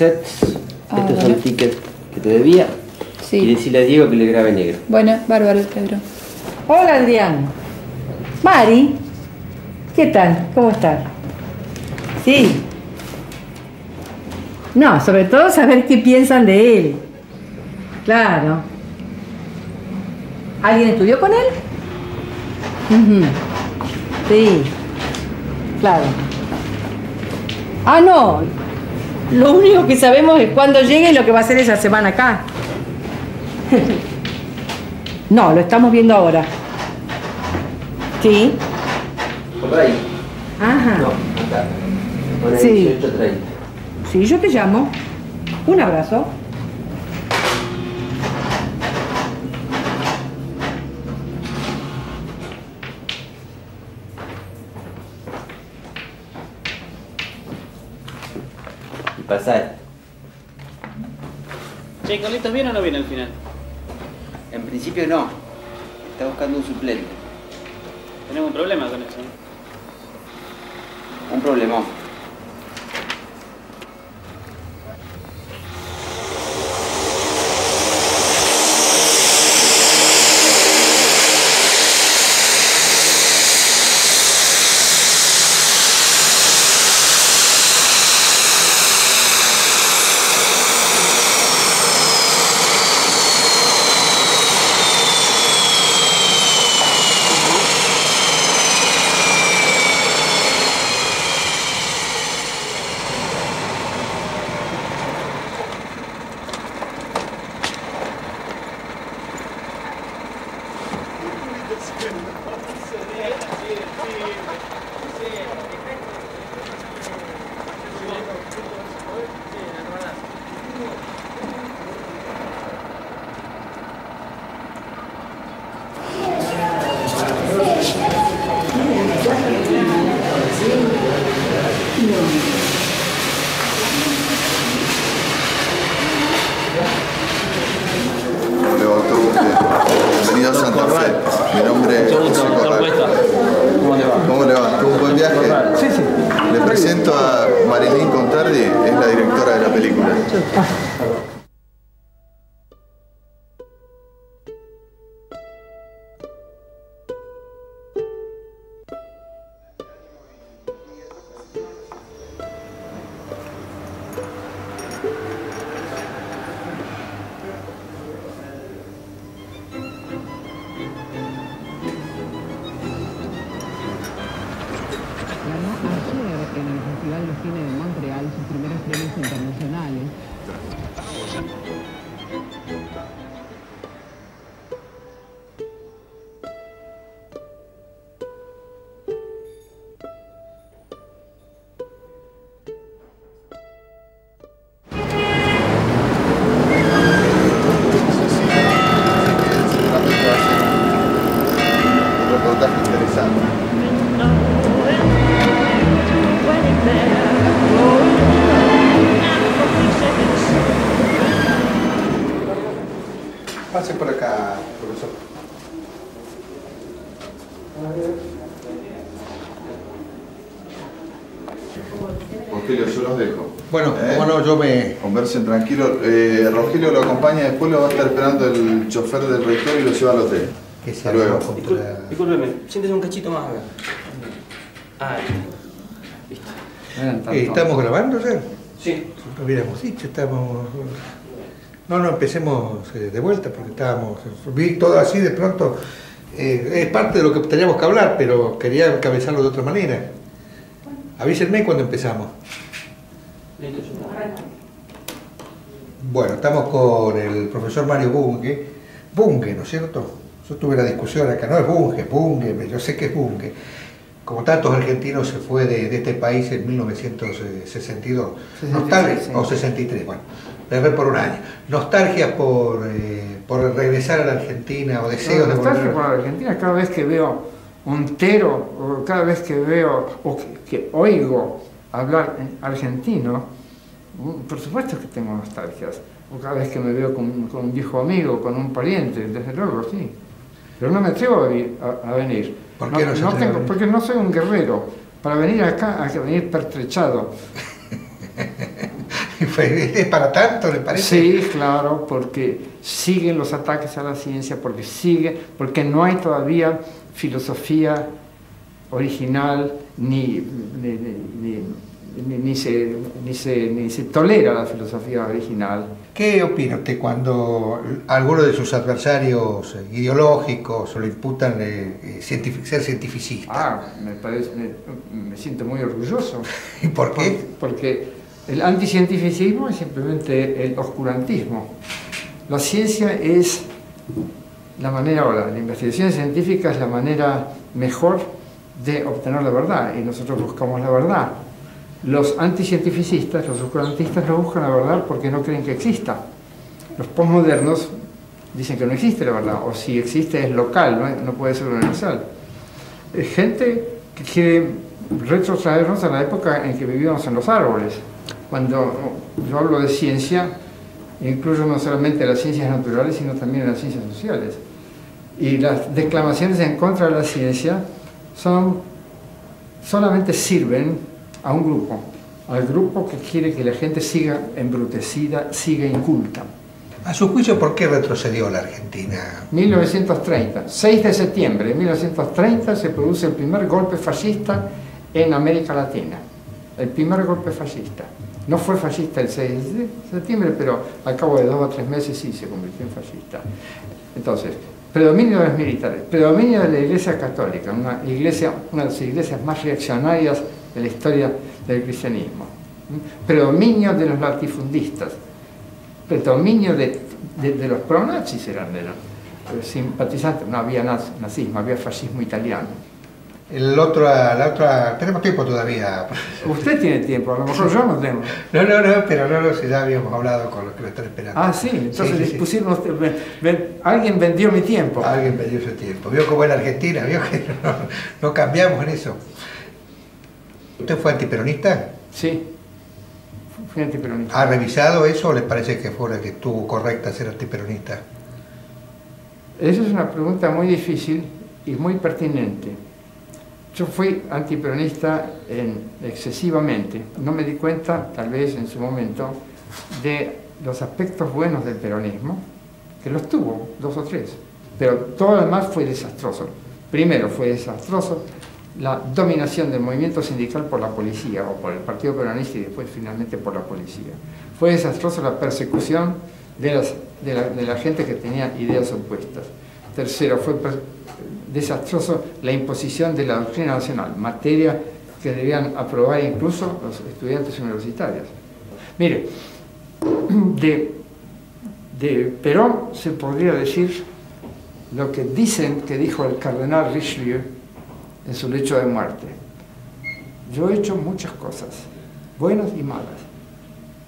cassettes. Ah, Estos bueno. son tickets que te debía. Sí. Y decirle a Diego que le grabe negro. Bueno, bárbaro, Pedro. Hola Adrián. Mari, ¿qué tal? ¿Cómo estás? Sí. No, sobre todo saber qué piensan de él. Claro. ¿Alguien estudió con él? Sí. Claro. Ah, no. Lo único que sabemos es cuándo llegue y lo que va a hacer esa semana acá. No, lo estamos viendo ahora. Sí. Por ahí. Ajá. No, acá. Por ahí, Sí. 18.30. Sí, yo te llamo. Un abrazo. Y pasar. Che, Carlitos, ¿viene o no viene al final? En principio no. Está buscando un suplente. Tenemos un problema con eso. ¿no? Un problemón. Pase por acá, profesor. Rogelio, yo los dejo. Bueno, ¿Eh? cómo no, yo me... Conversen tranquilo. Eh, Rogelio lo acompaña, después lo va a estar esperando el chofer del rector y lo lleva al hotel. Que Hasta luego. contra- Discúlpeme, siéntese un cachito más acá. Ahí. Listo. Eh, ¿Estamos grabando ya? Sí. Lo hubiéramos dicho, estamos... No, no, empecemos eh, de vuelta porque estábamos... Vi todo así de pronto. eh, es parte de lo que teníamos que hablar, pero quería encabezarlo de otra manera. Avísenme cuando empezamos. Bueno, estamos con el profesor Mario Bunge. Bunge, ¿no es cierto? Yo tuve la discusión acá, no es Bunge, Bunge, yo sé que es Bunge. Como tantos argentinos se fue de, de este país en 1962. Nostalgia, o 63, bueno, me fue por un año. Nostalgia por, eh, por regresar a la Argentina o deseos de nostalgia volver. por la Argentina cada vez que veo un tero o cada vez que veo o que, que oigo hablar en argentino, mm, por supuesto que tengo nostalgias. O cada vez que me veo con, con un viejo amigo, con un pariente, desde luego, sí. Pero no me atrevo a, a- a venir. ¿Por qué no a tengo-? Porque no soy un guerrero. Para venir acá hay que venir pertrechado. ¿Es para tanto, le parece? Sí, claro, porque siguen los ataques a la ciencia, porque sigue, porque no hay todavía filosofía original, ni, ni, ni- ni- ni se, ni, se, ni se tolera la filosofía original. ¿Qué opina usted cuando algunos de sus adversarios ideológicos le imputan eh, ser cientificista? Ah, me, parece, me, me siento muy orgulloso. ¿Y por qué? Porque el anticientificismo es simplemente el oscurantismo. La ciencia es la manera, o la, investigación científica es la manera mejor de obtener la verdad y nosotros buscamos la verdad. Los anticientificistas, los oscurantistas no buscan la verdad porque no creen que exista. Los postmodernos dicen que no existe la verdad, o si existe es local, no, puede ser universal. Gente que quiere retrotraernos a la época en que vivíamos en los árboles. Cuando yo hablo de ciencia, incluyo no solamente las ciencias naturales, sino también las ciencias sociales. Y las declamaciones en contra de la ciencia son, solamente sirven a un grupo, al grupo que quiere que la gente siga embrutecida, siga inculta. A su juicio, ¿por qué retrocedió la Argentina? 1930, 6 de septiembre de 1930 se produce el primer golpe fascista en América Latina. El primer golpe fascista. No fue fascista el 6 de septiembre, pero al cabo de dos o tres meses sí se convirtió en fascista. Entonces, predominio de los militares, predominio de la Iglesia Católica, una, iglesia, una de las iglesias más reaccionarias de la historia del cristianismo. Predominio de los latifundistas, predominio de, de, de los pronazis eran de los eh, simpatizantes, no había naz- nazismo, había fascismo italiano. El otro, la otra, tenemos tiempo todavía. Usted tiene tiempo, a lo mejor yo no tengo. No, no, no, pero no, no, si ya habíamos hablado con los que lo están esperando. Ah, sí, entonces Sí, sí, sí. pusieron usted- ven- ven- alguien vendió mi tiempo. Alguien dio ese tiempo. Vio cómo es la Argentina, vio que no, no cambiamos en eso. ¿Usted fue antiperonista? Sí, fui antiperonista. ¿Ha revisado eso o le parece que fue la que estuvo correcta ser antiperonista? Esa es una pregunta muy difícil y muy pertinente. Yo fui antiperonista en- excesivamente. No me di cuenta, tal vez en su momento, de los aspectos buenos del peronismo, que los tuvo, dos o tres. Pero todo lo demás fue desastroso. Primero fue desastroso la dominación del movimiento sindical por la policía o por el Partido Peronista y después finalmente por la policía. Fue desastroso la persecución de, la, de la gente que tenía ideas opuestas. Tercero, fue desastroso la imposición de la doctrina nacional, materia que debían aprobar incluso los estudiantes universitarios. Mire, de, de Perón se podría decir lo que dicen que dijo el cardenal Richelieu en su lecho de muerte. Yo he hecho muchas cosas, buenas y malas,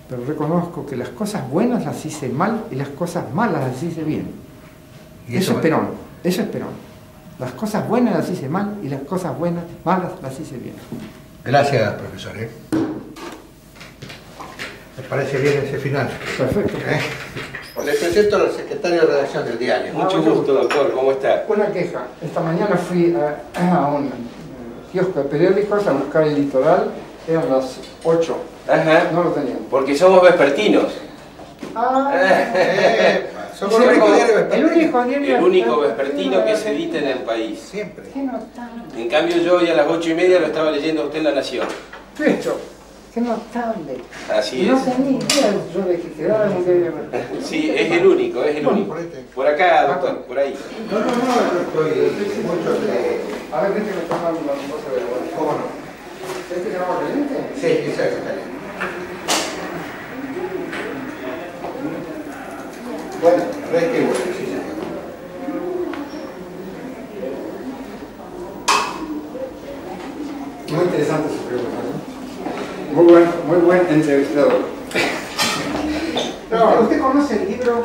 pero reconozco que las cosas buenas las hice mal y las cosas malas las hice bien. ¿Y eso eso- es Perón, eso es Perón. Las cosas buenas las hice mal y las cosas buenas, malas las hice bien. Gracias, profesor. ¿eh? ¿Me parece bien ese final? Perfecto. ¿Eh? Le presento al secretario de redacción del diario. Mucho gusto, doctor. ¿Cómo está? Una queja. Esta mañana fui a, a un eh, kiosco de periódicos a buscar el litoral. Eran las 8. Ajá. No lo tenían. Porque somos vespertinos. Ah, Eh, somos el único el vespertino. único diario El único vespertino que se edita en el país. Siempre. Qué notable. En cambio yo hoy a las ocho y media lo estaba leyendo a usted en La Nación. Pecho. Qué notable. Así no es. tenía idea yo de que quedaba en un diario vespertino. Sí, es el único, es el único. Por acá, doctor, por ahí. No, no, no, yo estoy. A ver, déjeme tomar una cosa de. ¿Cómo no? ¿Este que agua caliente? Sí, esa es Sí, señor. Muy interesante su pregunta. ¿no? Muy buen, muy buen entrevistador. No, ¿Usted conoce el libro?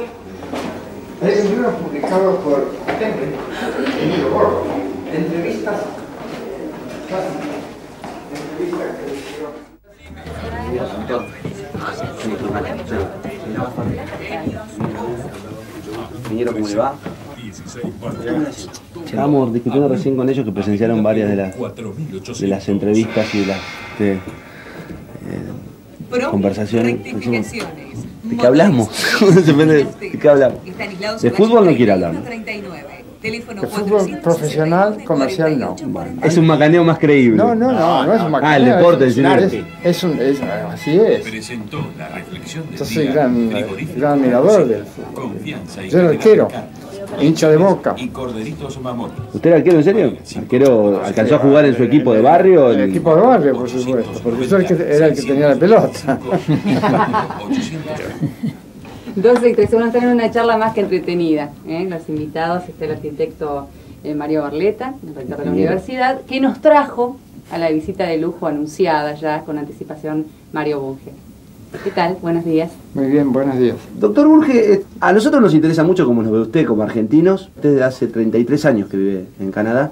Es un libro publicado por Temple, el libro gordo, entrevistas. Entrevistas que hicieron. Ingeniero, ¿cómo le va? Estábamos discutiendo recién con ellos que presenciaron varias de las, de las entrevistas y de las, de, eh, conversaciones. Rectificaciones. ¿De qué hablamos? Depende de qué hablamos. De fútbol no quiere hablar. 39. Teléfono De fútbol profesional, comercial no. Es un macaneo más creíble. No, no, no, no es un Ah, el deporte, es, el un- es, es un, es- así es. Presentó la reflexión Yo soy gran, gran admirador del fútbol. Yo era arquero, calidad hincha de boca. Y Corderitos. ¿Usted era arquero en serio? ¿Arquero alcanzó a jugar en su equipo de barrio? El equipo de barrio, por supuesto, porque yo el era el que tenía la pelota. 12 y 13, vamos a tener una charla más que entretenida. ¿eh? Los invitados está el arquitecto eh, Mario Barleta, el rector de la universidad, que nos trajo a la visita de lujo anunciada ya con anticipación Mario Bunge. ¿Qué tal? Buenos días. Muy bien, buenos días. Doctor Burge, eh, a nosotros nos interesa mucho cómo nos ve usted como argentinos. Usted hace 33 años que vive en Canadá.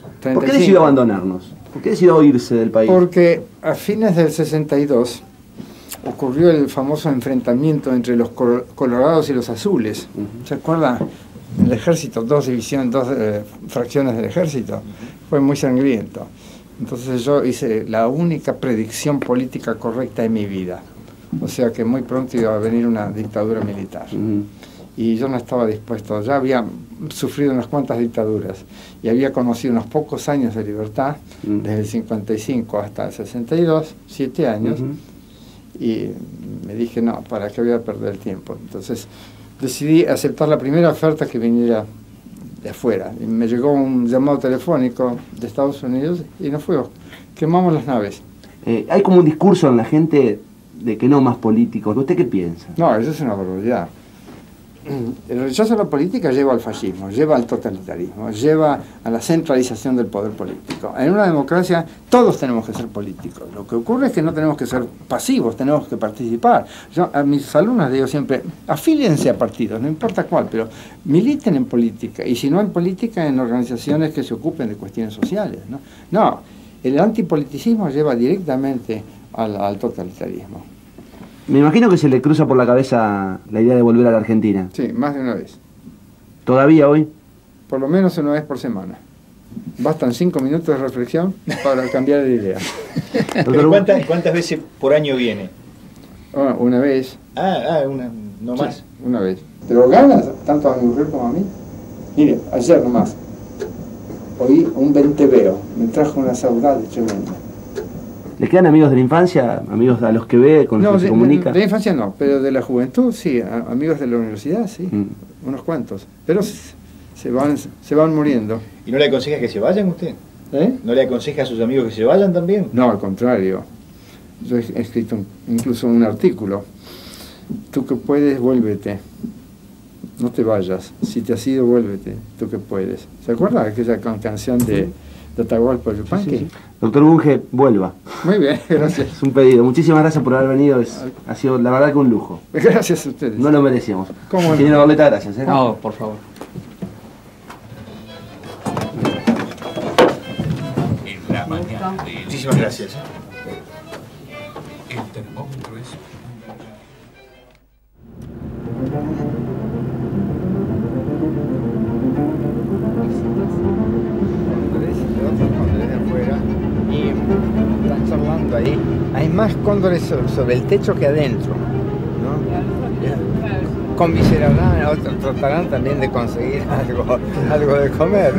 ¿Por qué 35. decidió abandonarnos? ¿Por qué decidió irse del país? Porque a fines del 62 ocurrió el famoso enfrentamiento entre los colo- colorados y los azules. ¿Se acuerda? El ejército, dos divisiones, dos eh, fracciones del ejército. Fue muy sangriento. Entonces yo hice la única predicción política correcta en mi vida. O sea que muy pronto iba a venir una dictadura militar. Y yo no estaba dispuesto, ya había sufrido unas cuantas dictaduras y había conocido unos pocos años de libertad, desde el 55 hasta el 62, siete años, y me dije, no, ¿para qué voy a perder el tiempo? Entonces decidí aceptar la primera oferta que viniera de afuera. Y me llegó un llamado telefónico de Estados Unidos y nos fuimos. Quemamos las naves. Eh, hay como un discurso en la gente de que no más políticos. ¿Usted qué piensa? No, eso es una barbaridad. El rechazo a la política lleva al fascismo, lleva al totalitarismo, lleva a la centralización del poder político. En una democracia todos tenemos que ser políticos. Lo que ocurre es que no tenemos que ser pasivos, tenemos que participar. Yo a mis alumnos digo siempre, afíliense a partidos, no importa cuál, pero militen en política. Y si no en política, en organizaciones que se ocupen de cuestiones sociales. No, no el antipoliticismo lleva directamente al totalitarismo. Me imagino que se le cruza por la cabeza la idea de volver a la Argentina. Sí, más de una vez. ¿Todavía hoy? Por lo menos una vez por semana. Bastan cinco minutos de reflexión para cambiar de idea. ¿Pero cuántas, cuántas veces por año viene? Ah, una vez. Ah, ah una, no Sí, más. Una vez. ¿Pero ganas tanto a mi mujer como a mí? Mire, ayer nomás oí un venteveo. Me trajo una saudade tremenda. ¿Le quedan amigos de la infancia? ¿Amigos a los que ve, con los No, que se de, comunica? de la infancia no, pero de la juventud sí. a- amigos de la universidad sí. Mm. Unos cuantos. Pero se se van, se van muriendo. ¿Y no le aconseja que se vayan usted? ¿Eh? ¿No le aconseja a sus amigos que se vayan también? No, al contrario. Yo he escrito un- incluso un artículo. Tú que puedes, vuélvete. No te vayas. Si te has ido, vuélvete. Tú que puedes. ¿Se acuerda de aquella can- canción de, de Atahualpa Yupanqui? Doctor Bunge, vuelva. Muy bien, gracias. Es un pedido. Muchísimas gracias por haber venido. Es- ha sido la verdad que un lujo. Gracias a ustedes. No lo merecíamos. ¿Cómo no? Ingeniero Barleta, gracias. ¿eh? No, por favor. En la mañana de Muchísimas gracias. El termómetro es Hay más cóndores so- sobre el techo que adentro. ¿no? Conmiserarán, otros tratarán también de conseguir algo, algo de comer.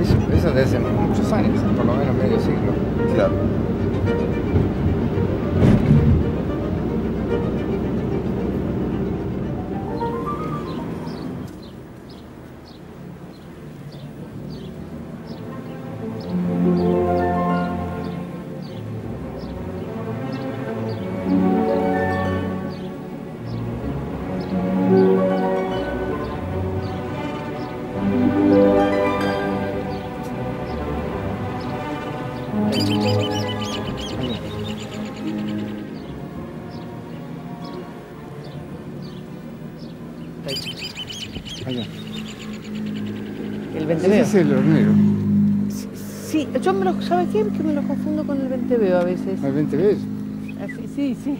Eso, eso desde hace muchos años, por lo menos medio siglo. Claro. Allá. ¿El venteveo? Ese es el hornero. Sí, yo me lo, ¿sabes qué? Que me lo confundo con el venteveo a veces. Ah, ¿El venteveo? Ah, sí, sí.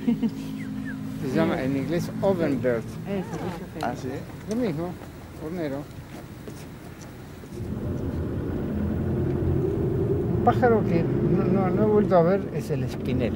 Se llama en inglés oven bird. Eso, Ah, sí. Lo mismo, hornero. Un pájaro que no, no, no he vuelto a ver es el espinel.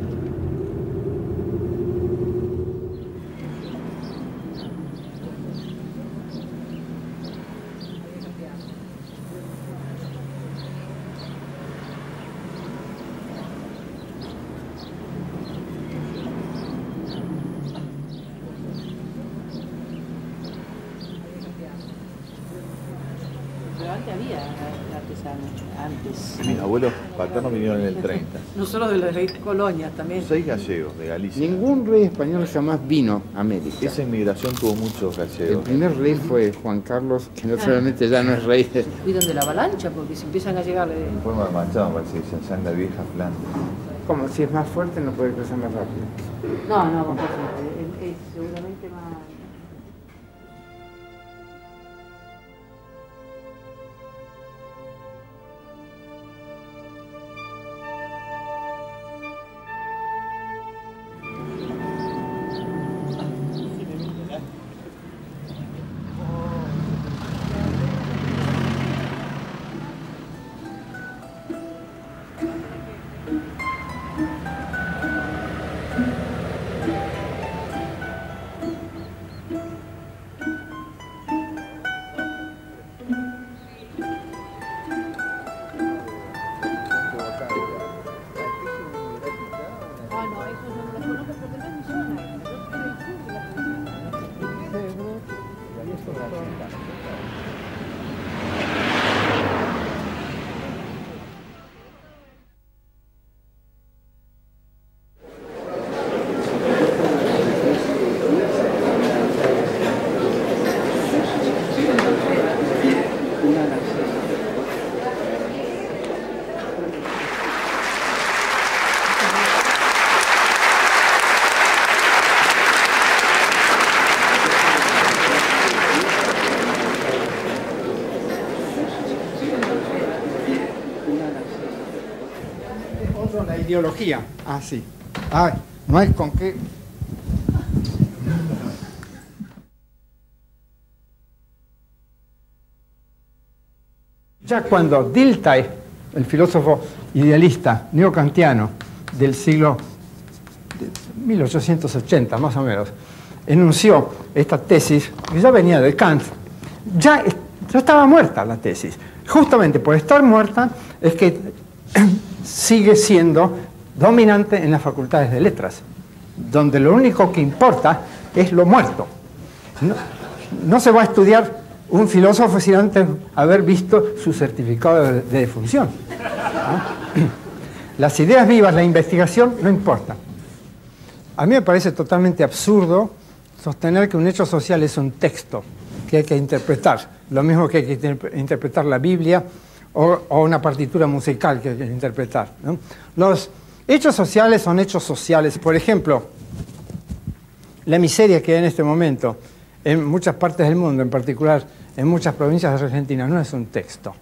Paternos vinieron en el 30. No solo de las colonias, también. Seis gallegos de Galicia. Ningún rey español jamás vino a América. Esa inmigración tuvo muchos El gallegos. primer rey fue Juan Carlos, que naturalmente ya no es rey. Cuidan de la avalancha porque si empiezan a llegar. En forma de machado, me parece que sangre vieja Flandes. Como si es más fuerte no puede crecer más rápido. No, no, por Ideología. Ah, sí. Ay, no hay con qué. Ya cuando Dilthey, el filósofo idealista neocantiano del siglo de 1880 más o menos, enunció esta tesis, que ya venía de Kant, ya, ya estaba muerta la tesis. Justamente por estar muerta es que sigue siendo dominante en las facultades de letras, donde lo único que importa es lo muerto. No, se va a estudiar un filósofo sin antes haber visto su certificado de, de defunción. Las ideas vivas, la investigación, no importa. A mí me parece totalmente absurdo sostener que un hecho social es un texto que hay que interpretar, lo mismo que hay que interp- interpretar la Biblia o, una partitura musical que que interpretar. Los hechos sociales son hechos sociales. Por ejemplo, la miseria que hay en este momento en muchas partes del mundo, en particular en muchas provincias de Argentina, no es un texto.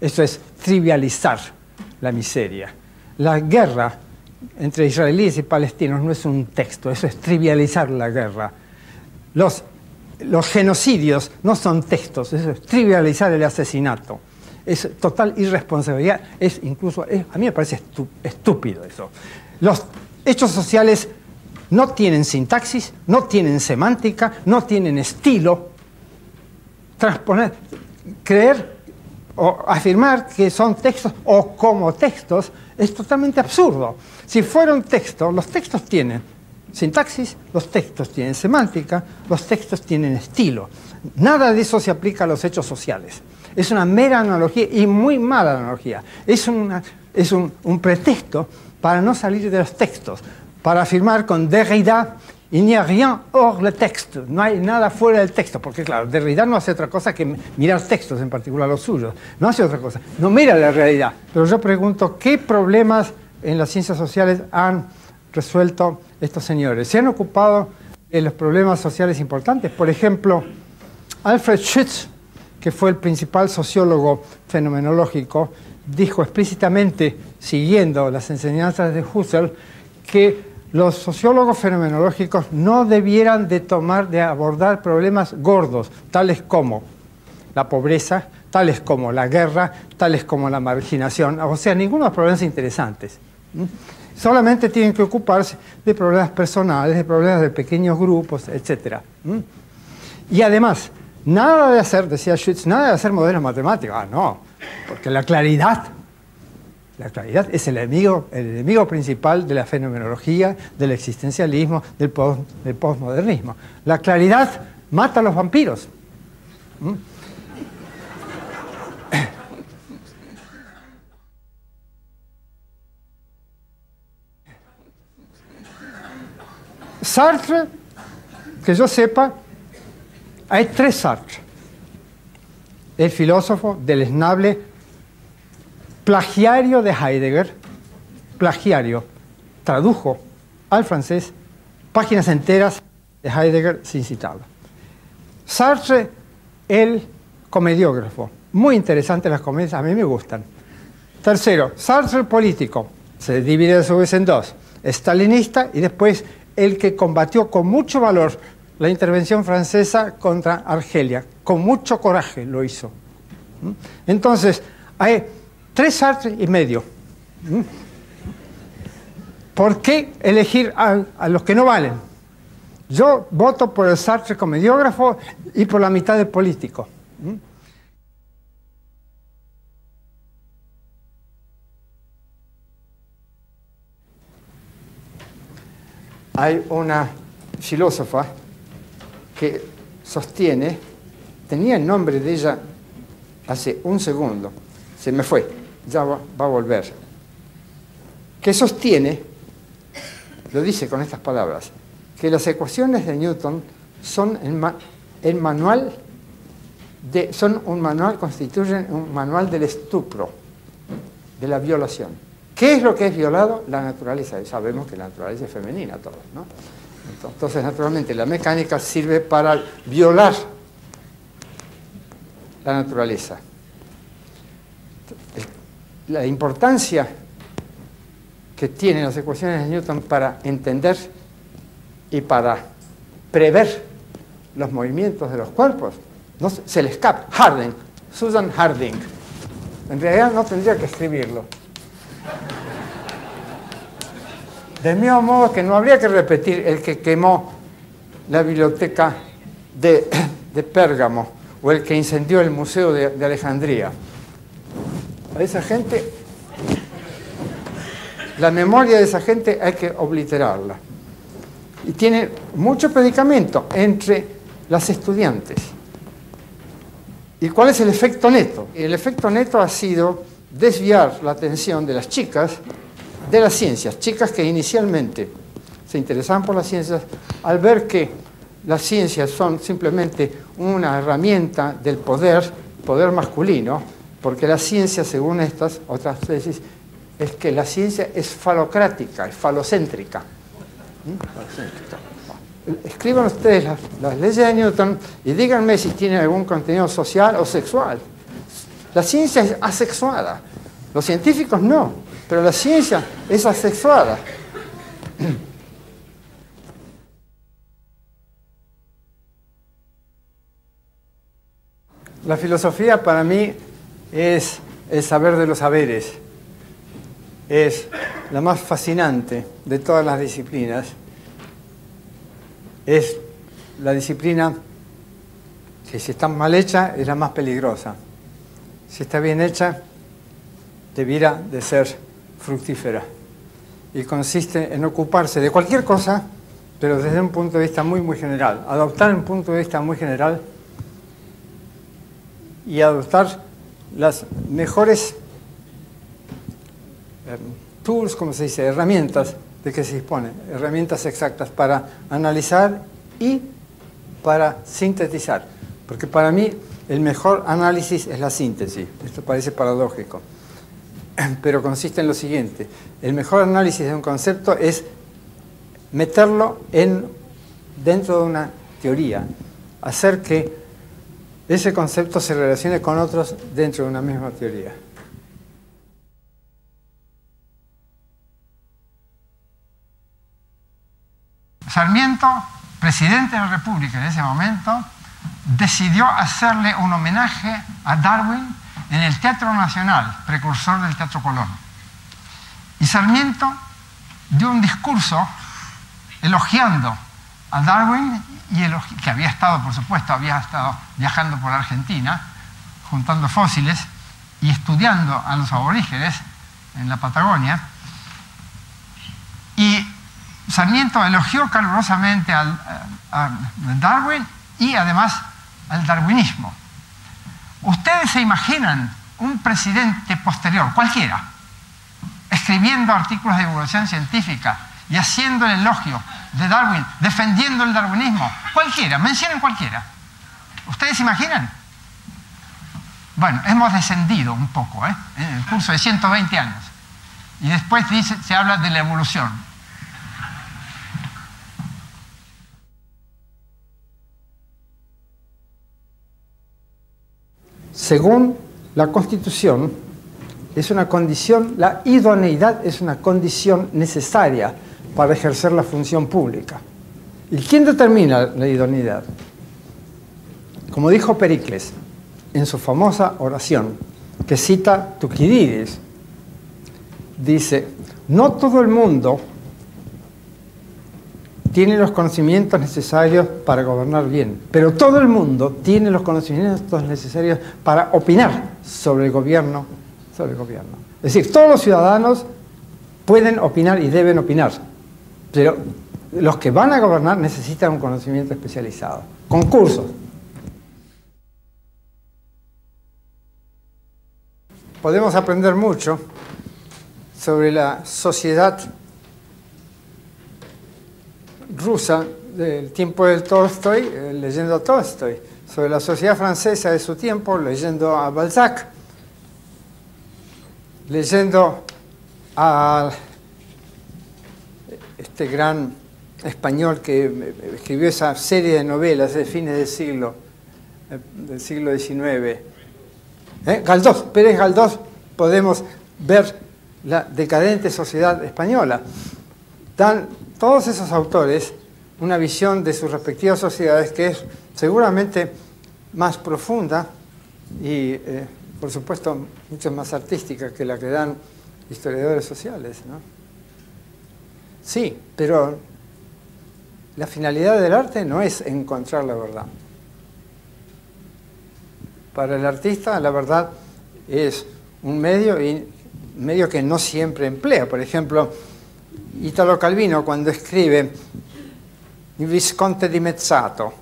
Eso es trivializar la miseria. La guerra entre israelíes y palestinos no es un texto, eso es trivializar la guerra. Los, los genocidios no son textos, eso es trivializar el asesinato. Es total irresponsabilidad, es incluso, a mí me parece estúpido eso. Los hechos sociales no tienen sintaxis, no tienen semántica, no tienen estilo. Transponer, creer o afirmar que son textos o como textos es totalmente absurdo. Si fueron textos, los textos tienen sintaxis, los textos tienen semántica, los textos tienen estilo. Nada de eso se aplica a los hechos sociales. Es una mera analogía y muy mala analogía. Es, una- es un, un pretexto para no salir de los textos, para afirmar con Derrida, il n'y a rien hors le texte, no hay nada fuera del texto, porque claro, Derrida no hace otra cosa que mirar textos, en particular los suyos, no hace otra cosa, no mira la realidad. Pero yo pregunto, ¿qué problemas en las ciencias sociales han resuelto estos señores? ¿Se han ocupado de los problemas sociales importantes? Por ejemplo, Alfred Schütz, que fue el principal sociólogo fenomenológico, dijo explícitamente, siguiendo las enseñanzas de Husserl, que los sociólogos fenomenológicos no debieran de tomar, de abordar problemas gordos, tales como la pobreza, tales como la guerra, tales como la marginación, o sea, ninguno de los problemas interesantes. Solamente tienen que ocuparse de problemas personales, de problemas de pequeños grupos, etc. Y además, nada de hacer, decía Schütz, nada de hacer modelos matemáticos. Ah, no, porque la claridad, la claridad es el enemigo, el enemigo principal de la fenomenología, del existencialismo, del, post- postmodernismo. La claridad mata a los vampiros. ¿m? Sartre, que yo sepa, hay tres Sartre. El filósofo deleznable plagiario de Heidegger, plagiario, tradujo al francés páginas enteras de Heidegger sin citarlo. Sartre, el comediógrafo. Muy interesantes las comedias, a mí me gustan. Tercero, Sartre el político. Se divide a su vez en dos. Stalinista y después el que combatió con mucho valor la intervención francesa contra Argelia. Con mucho coraje lo hizo. ¿Mm? Entonces, hay tres Sartre y medio. ¿Mm? ¿Por qué elegir a, a los que no valen? Yo voto por el Sartre comediógrafo y por la mitad del político. ¿Mm? Hay una filósofa que sostiene, tenía el nombre de ella hace un segundo, se me fue, ya va, va a volver, que sostiene, lo dice con estas palabras, que las ecuaciones de Newton son el, el manual de, son un manual, constituyen un manual del estupro, de la violación. ¿Qué es lo que es violado? La naturaleza. Y sabemos que la naturaleza es femenina, todos, ¿no? Entonces, naturalmente, la mecánica sirve para violar la naturaleza. La importancia que tienen las ecuaciones de Newton para entender y para prever los movimientos de los cuerpos, no se, se le escapa. Harding, Susan Harding. En realidad no tendría que escribirlo. Del mismo modo que no habría que repetir el que quemó la biblioteca de, de Pérgamo o el que incendió el museo de, de Alejandría. A esa gente, la memoria de esa gente hay que obliterarla. Y tiene mucho predicamento entre las estudiantes. ¿Y cuál es el efecto neto? El efecto neto ha sido desviar la atención de las chicas de las ciencias, chicas que inicialmente se interesaban por las ciencias, al ver que las ciencias son simplemente una herramienta del poder, poder masculino, porque la ciencia, según estas otras tesis, es que la ciencia es falocrática, es falocéntrica. ¿Mm? Escriban ustedes las, las leyes de Newton y díganme si tienen algún contenido social o sexual. La ciencia es asexuada, los científicos no, pero la ciencia es asexuada. La filosofía para mí es el saber de los saberes, es la más fascinante de todas las disciplinas, es la disciplina que si está mal hecha es la más peligrosa, si está bien hecha debiera de ser fructífera y consiste en ocuparse de cualquier cosa, pero desde un punto de vista muy, muy general, adoptar un punto de vista muy general y adoptar las mejores eh, tools, como se dice, herramientas de que se dispone, herramientas exactas para analizar y para sintetizar. Porque para mí el mejor análisis es la síntesis. Esto parece paradójico, pero consiste en lo siguiente. El mejor análisis de un concepto es meterlo en, dentro de una teoría, hacer que ese concepto se relacione con otros dentro de una misma teoría. Sarmiento, presidente de la República en ese momento, decidió hacerle un homenaje a Darwin en el Teatro Nacional, precursor del Teatro Colón. Y Sarmiento dio un discurso elogiando a Darwin, y elogi- que había estado, por supuesto, había estado viajando por Argentina, juntando fósiles y estudiando a los aborígenes en la Patagonia. Y Sarmiento elogió calurosamente al- a Darwin y además al darwinismo. Ustedes se imaginan un presidente posterior, cualquiera, escribiendo artículos de divulgación científica y haciendo el elogio de Darwin, defendiendo el darwinismo, cualquiera, mencionen cualquiera. ¿Ustedes se imaginan? Bueno, hemos descendido un poco ¿eh? en el curso de 120 años. Y después se habla de la evolución. Según la Constitución, es una condición, la idoneidad es una condición necesaria para ejercer la función pública. ¿Y quién determina la idoneidad? Como dijo Pericles en su famosa oración, que cita Tucídides, dice, no todo el mundo tiene los conocimientos necesarios para gobernar bien, pero todo el mundo tiene los conocimientos necesarios para opinar sobre el gobierno, sobre el gobierno. Es decir, todos los ciudadanos pueden opinar y deben opinar, pero los que van a gobernar necesitan un conocimiento especializado. Concursos. Podemos aprender mucho sobre la sociedad rusa del tiempo del Tolstoy, eh, leyendo a Tolstoy, sobre la sociedad francesa de su tiempo, leyendo a Balzac, leyendo a este gran español que eh, escribió esa serie de novelas de fines del siglo, eh, del siglo XIX. ¿Eh? Galdós, Pérez Galdós, podemos ver la decadente sociedad española. Dan todos esos autores una visión de sus respectivas sociedades que es seguramente más profunda y, eh, por supuesto, mucho más artística que la que dan historiadores sociales. ¿no? Sí, pero la finalidad del arte no es encontrar la verdad. Para el artista la verdad es un medio y medio que no siempre emplea. Por ejemplo, Italo Calvino cuando escribe Il Visconte di Mezzato,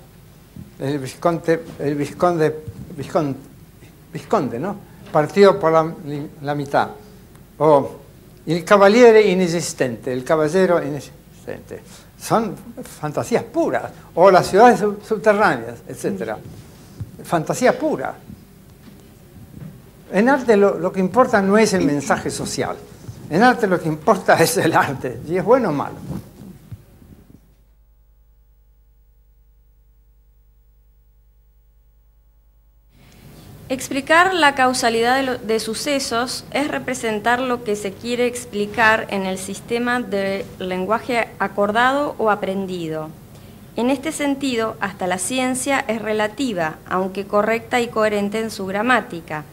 el Visconte, el Visconde, Visconde, Visconde, ¿no? Partido por la, la mitad. O Il Cavaliere Inesistente, el Caballero Inesistente. Son fantasías puras. O las ciudades sub- subterráneas, etc. Fantasía pura. En arte lo, lo que importa no es el mensaje social. En arte lo que importa es el arte, si es bueno o malo. Explicar la causalidad de, de sucesos es representar lo que se quiere explicar en el sistema de lenguaje acordado o aprendido. En este sentido, hasta la ciencia es relativa, aunque correcta y coherente en su gramática.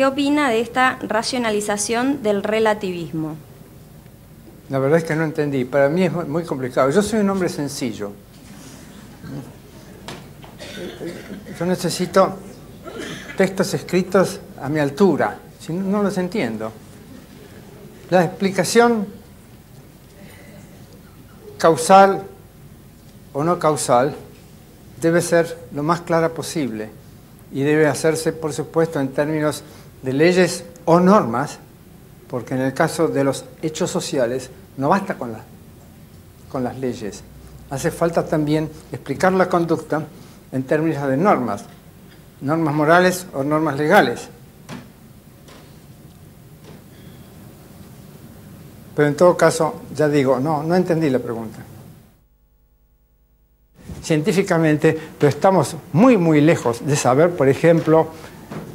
¿Qué opina de esta racionalización del relativismo? La verdad es que no entendí. Para mí es muy- complicado. Yo soy un hombre sencillo. Yo necesito textos escritos a mi altura, si no los entiendo. La explicación causal o no causal debe ser lo más clara posible y debe hacerse, por supuesto, en términos de leyes o normas, porque en el caso de los hechos sociales no basta con, la- con las leyes. Hace falta también explicar la conducta en términos de normas, normas morales o normas legales. Pero en todo caso, ya digo, no, no entendí la pregunta. Científicamente, pero estamos muy, muy lejos de saber, por ejemplo,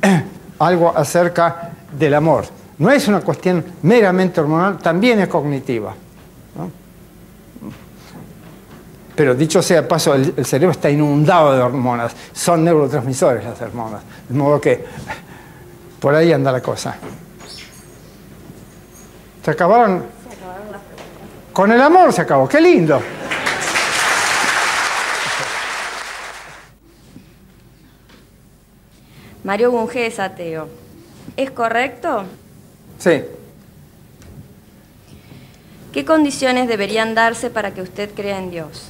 algo acerca del amor. No es una cuestión meramente hormonal, también es cognitiva. ¿no? Pero dicho sea de paso, el, el cerebro está inundado de hormonas. Son neurotransmisores las hormonas. De modo que por ahí anda la cosa. ¿Se acabaron? Con el amor se acabó. ¡Qué lindo! Mario Bunge es ateo. ¿Es correcto? Sí. ¿Qué condiciones deberían darse para que usted crea en Dios?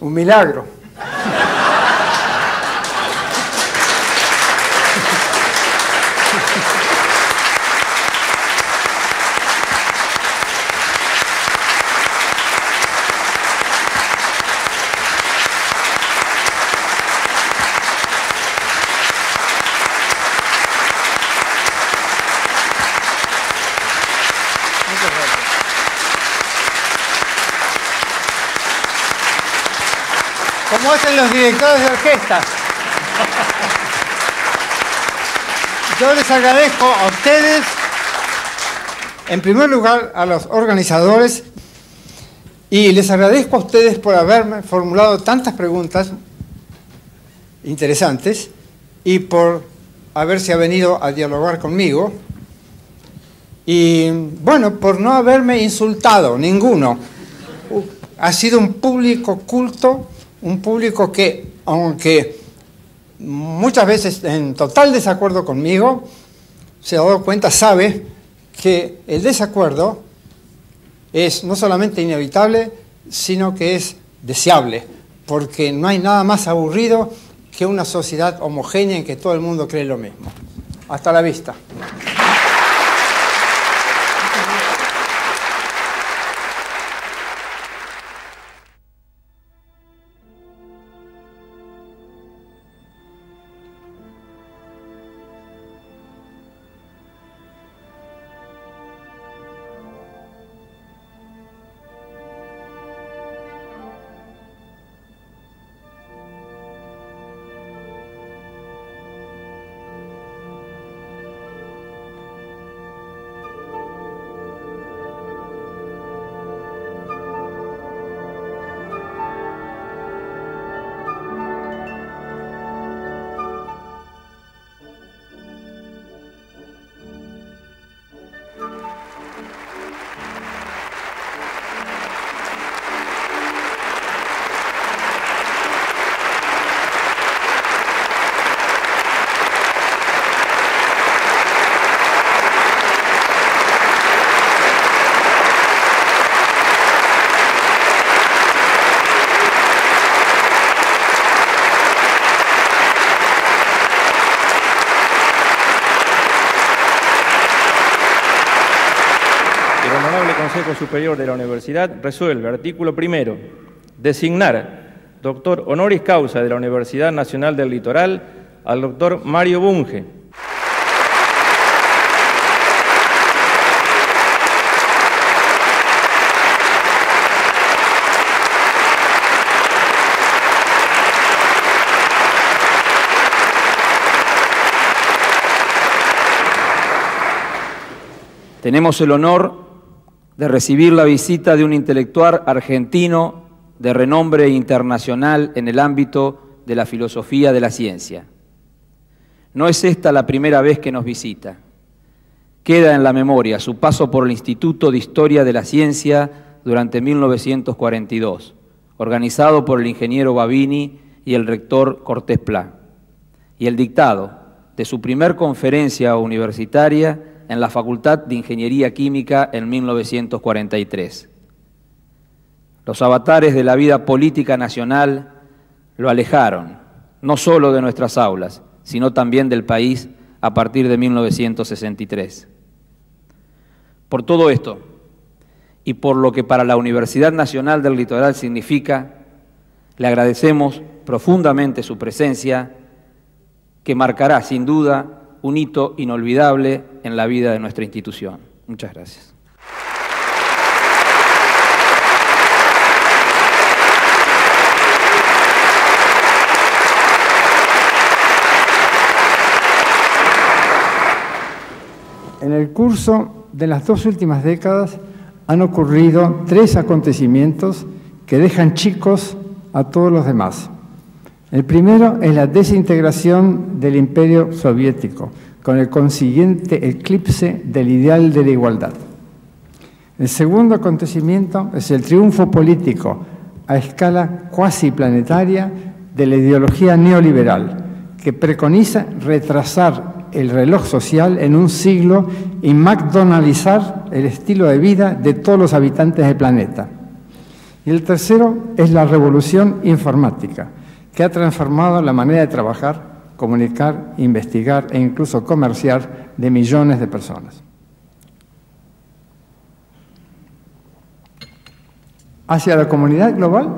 Un milagro. Los directores de orquesta. Yo les agradezco a ustedes, en primer lugar a los organizadores, y les agradezco a ustedes por haberme formulado tantas preguntas interesantes y por haberse venido a dialogar conmigo. Y bueno, por no haberme insultado ninguno. Ha sido un público culto, un público que, aunque muchas veces en total desacuerdo conmigo, se ha dado cuenta, sabe que el desacuerdo es no solamente inevitable, sino que es deseable, porque no hay nada más aburrido que una sociedad homogénea en que todo el mundo cree lo mismo. Hasta la vista. Superior de la Universidad resuelve, artículo primero, designar doctor honoris causa de la Universidad Nacional del Litoral al doctor Mario Bunge. Tenemos el honor de recibir la visita de un intelectual argentino de renombre internacional en el ámbito de la filosofía de la ciencia. No es esta la primera vez que nos visita. Queda en la memoria su paso por el Instituto de Historia de la Ciencia durante 1942, organizado por el ingeniero Babini y el rector Cortés Pla, y el dictado de su primer conferencia universitaria en la Facultad de Ingeniería Química en 1943. Los avatares de la vida política nacional lo alejaron, no solo de nuestras aulas, sino también del país a partir de 1963. Por todo esto, y por lo que para la Universidad Nacional del Litoral significa, le agradecemos profundamente su presencia, que marcará sin duda un hito inolvidable en la vida de nuestra institución. Muchas gracias. En el curso de las dos últimas décadas han ocurrido tres acontecimientos que dejan chicos a todos los demás. El primero es la desintegración del imperio soviético, con el consiguiente eclipse del ideal de la igualdad. El segundo acontecimiento es el triunfo político a escala cuasi planetaria de la ideología neoliberal, que preconiza retrasar el reloj social en un siglo y McDonaldizar el estilo de vida de todos los habitantes del planeta. Y el tercero es la revolución informática, que ha transformado la manera de trabajar, comunicar, investigar e incluso comerciar de millones de personas. Hacia la comunidad global,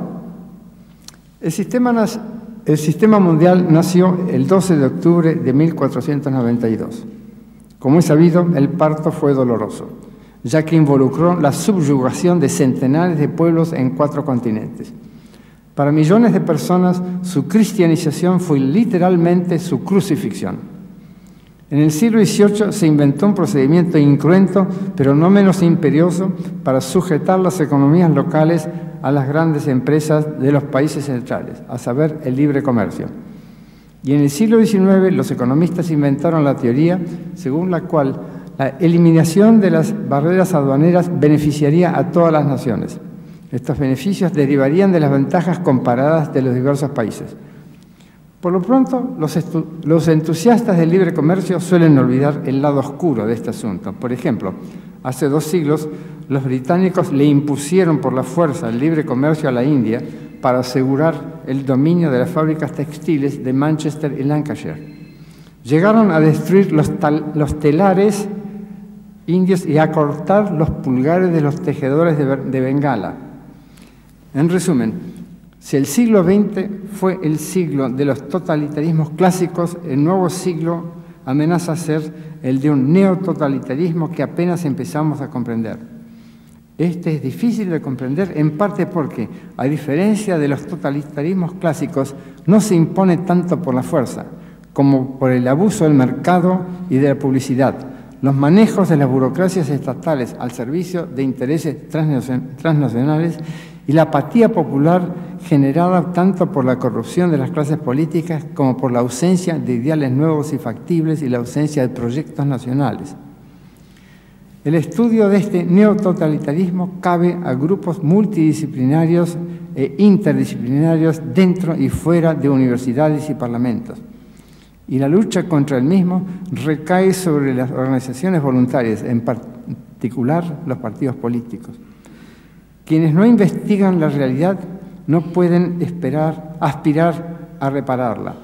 el sistema, el sistema mundial nació el 12 de octubre de 1492. Como es sabido, el parto fue doloroso, ya que involucró la subyugación de centenares de pueblos en cuatro continentes. Para millones de personas, su cristianización fue literalmente su crucifixión. En el siglo XVIII se inventó un procedimiento incruento, pero no menos imperioso, para sujetar las economías locales a las grandes empresas de los países centrales, a saber, el libre comercio. Y en el siglo XIX los economistas inventaron la teoría según la cual la eliminación de las barreras aduaneras beneficiaría a todas las naciones. Estos beneficios derivarían de las ventajas comparadas de los diversos países. Por lo pronto, los, entusiastas del libre comercio suelen olvidar el lado oscuro de este asunto. Por ejemplo, hace dos siglos los británicos le impusieron por la fuerza el libre comercio a la India para asegurar el dominio de las fábricas textiles de Manchester y Lancashire. Llegaron a destruir los, telares indios y a cortar los pulgares de los tejedores de Bengala. En resumen, si el siglo XX fue el siglo de los totalitarismos clásicos, el nuevo siglo amenaza ser el de un neototalitarismo que apenas empezamos a comprender. Este es difícil de comprender en parte porque, a diferencia de los totalitarismos clásicos, no se impone tanto por la fuerza como por el abuso del mercado y de la publicidad, los manejos de las burocracias estatales al servicio de intereses transnacionales y la apatía popular generada tanto por la corrupción de las clases políticas como por la ausencia de ideales nuevos y factibles y la ausencia de proyectos nacionales. El estudio de este neototalitarismo cabe a grupos multidisciplinarios e interdisciplinarios dentro y fuera de universidades y parlamentos. Y la lucha contra el mismo recae sobre las organizaciones voluntarias, en particular los partidos políticos. Quienes no investigan la realidad no pueden esperar, aspirar a repararla.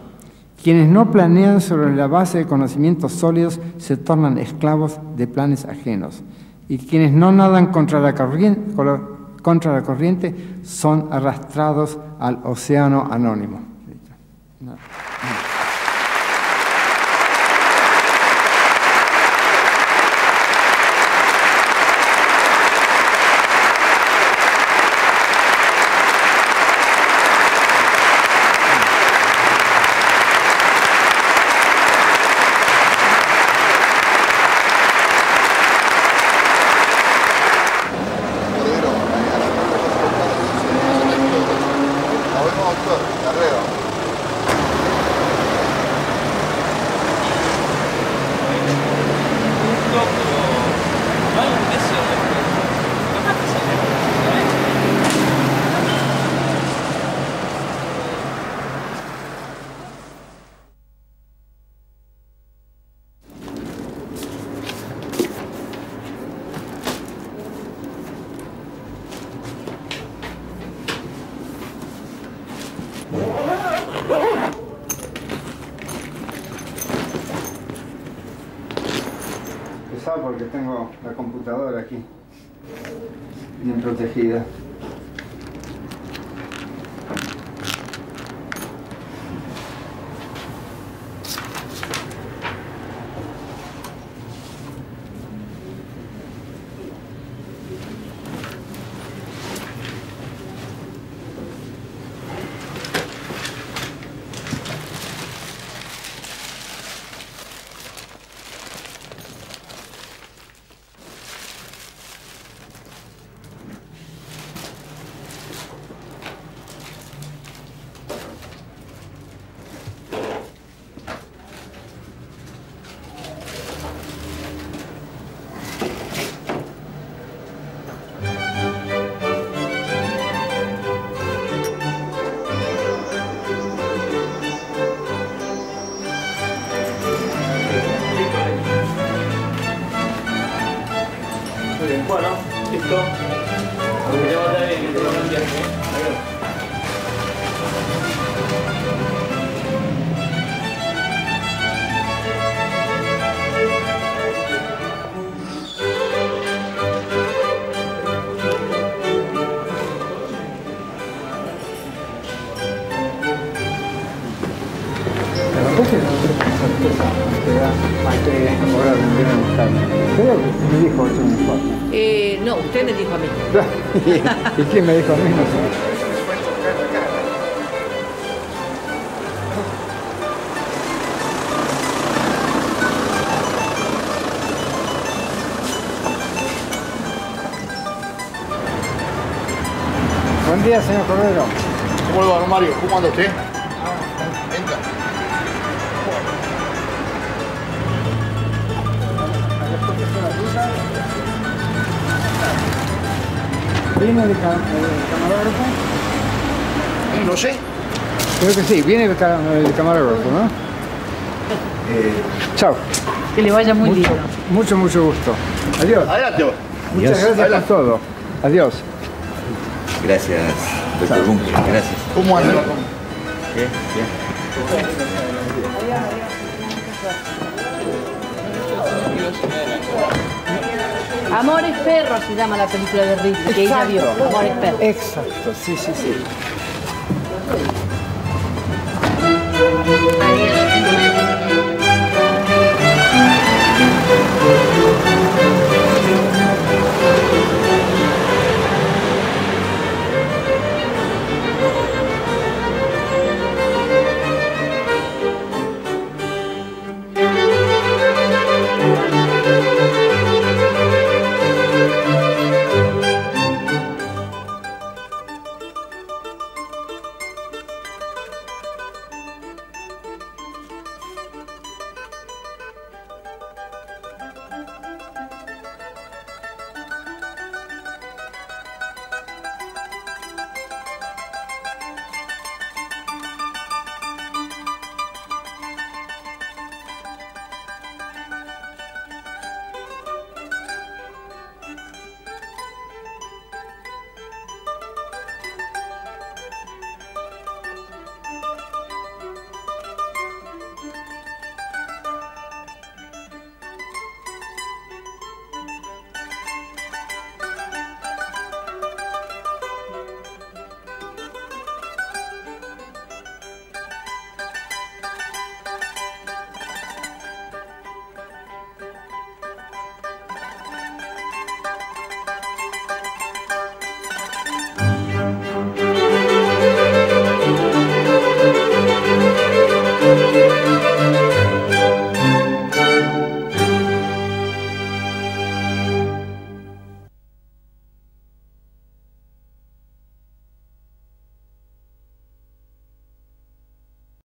Quienes no planean sobre la base de conocimientos sólidos se tornan esclavos de planes ajenos. Y quienes no nadan contra la corriente, contra la corriente son arrastrados al océano anónimo. ¿Y quién me dijo a mí? No sé. Buen día, señor Cordero. ¿Cómo le va, Mario? ¿Cómo anda usted? ¿Viene el, ca- el camarógrafo? No sé. Creo que sí, viene el, ca- el camarógrafo, ¿no? Chao. Que le vaya muy mucho, bien. Mucho, mucho gusto. Adiós. Adelante. Muchas gracias Adelante. por todo. Adiós. Gracias, doctor. Gracias. ¿Cómo anda? Bien, bien. Amores Perros se llama la película de Ricky, que ella vio. Exacto. Amores Perros. Exacto, sí, sí, sí.